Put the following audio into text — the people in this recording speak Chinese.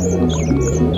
thank